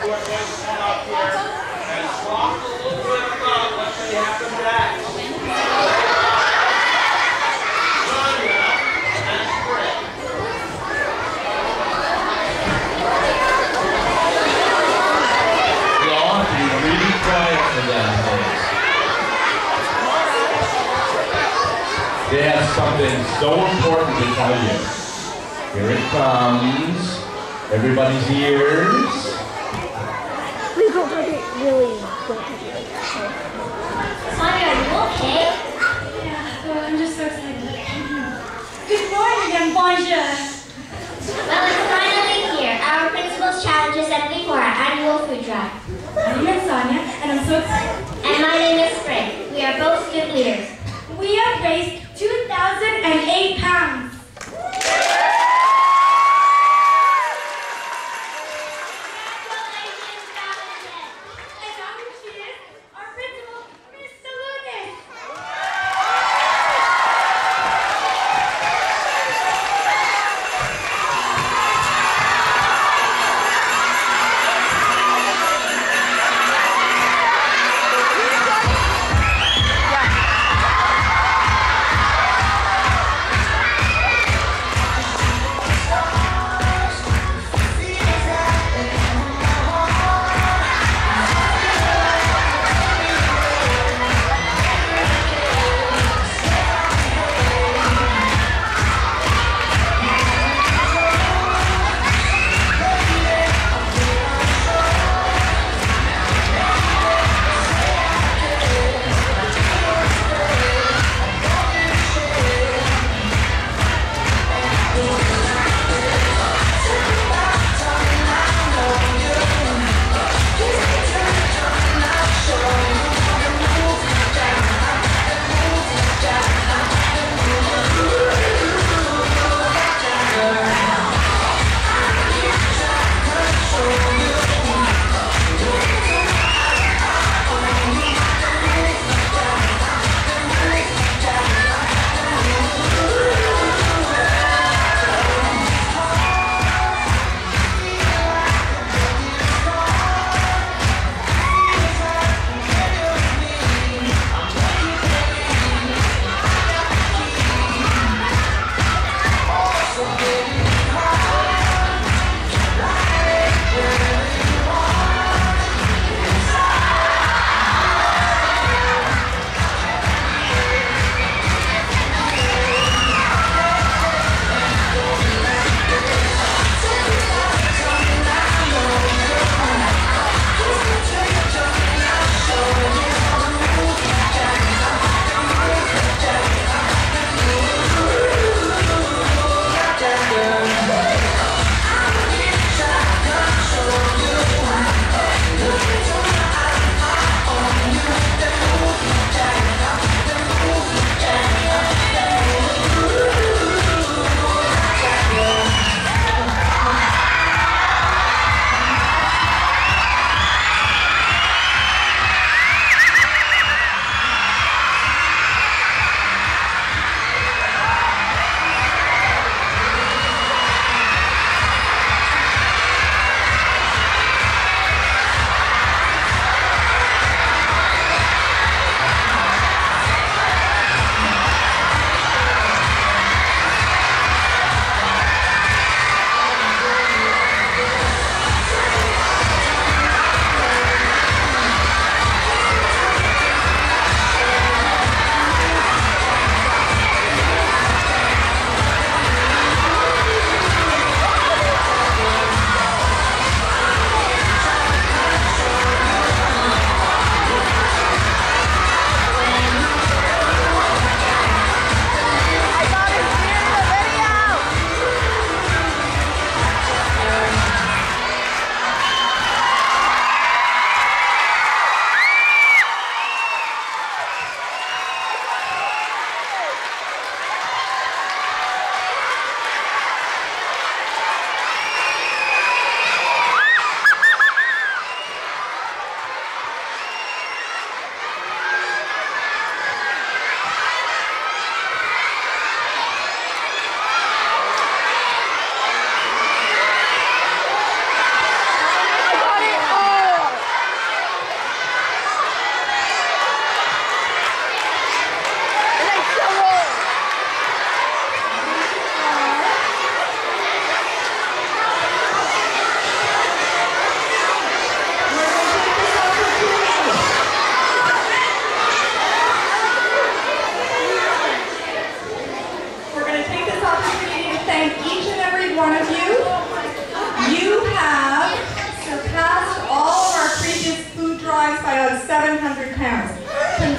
They have something so important to tell you. Here it comes. Everybody's ears. Really, don't touch it like that. Okay? Sonia, are you okay? Yeah, oh, I'm just so excited. Good morning and bonjour. Well, it's finally here. Our principal's challenge is setting for our annual food drive. My name is Sonia, and I'm so excited. And my name is Spring. We are both good leaders. We have raised 2,008 pounds.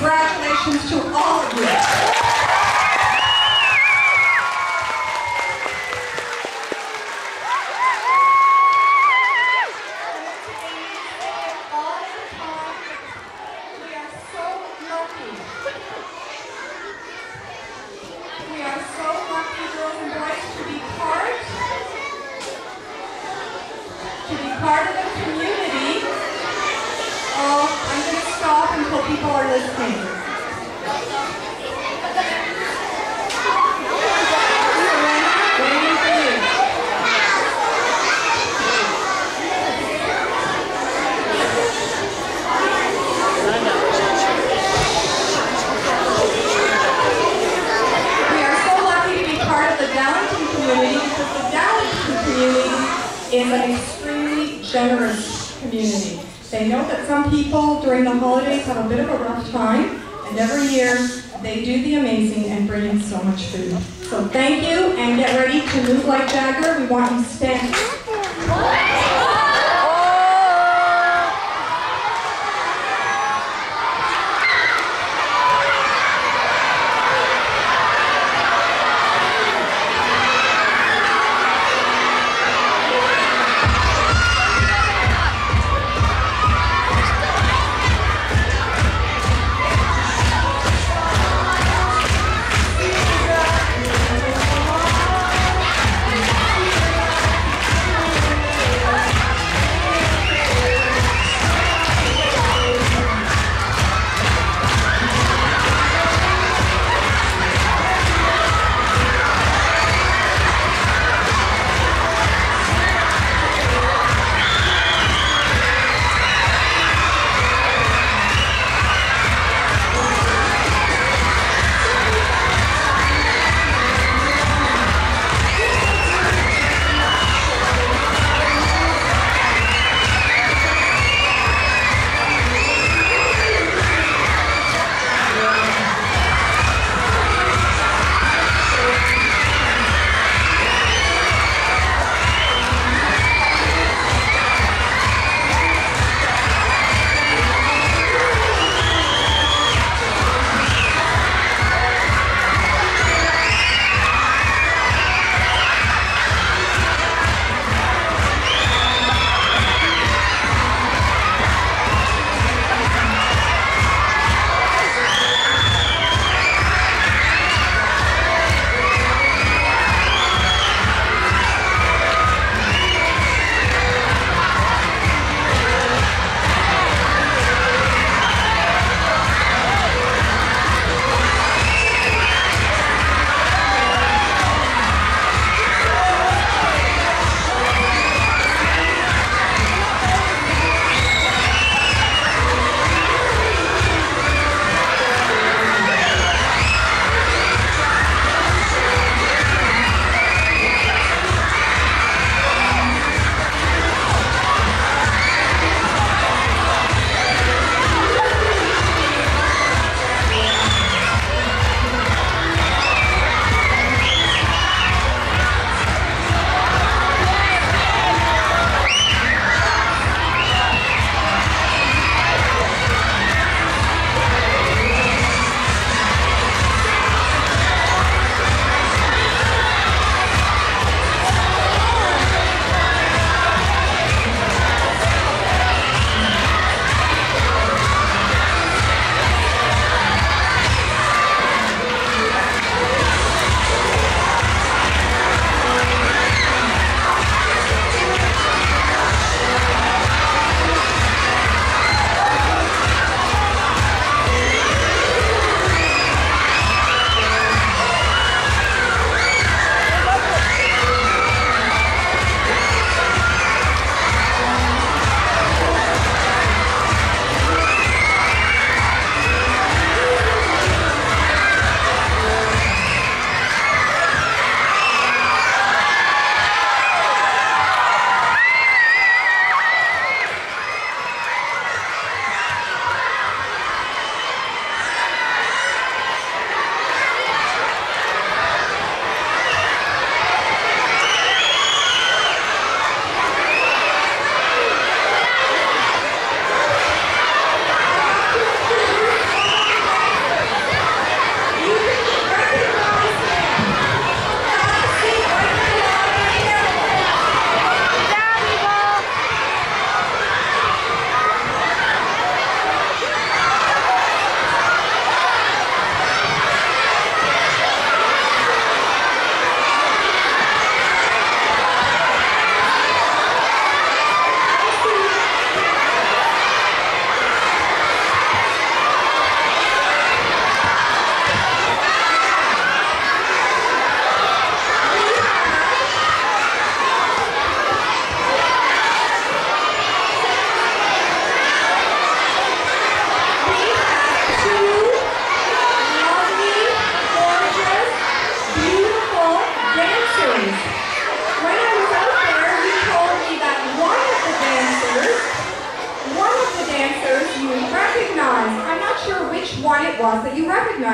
Congratulations to all of you. Community is an extremely generous community. They know that some people during the holidays have a bit of a rough time, and every year they do the amazing and bring in so much food. So thank you, and get ready to move like Jagger. We want you to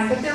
you recognized,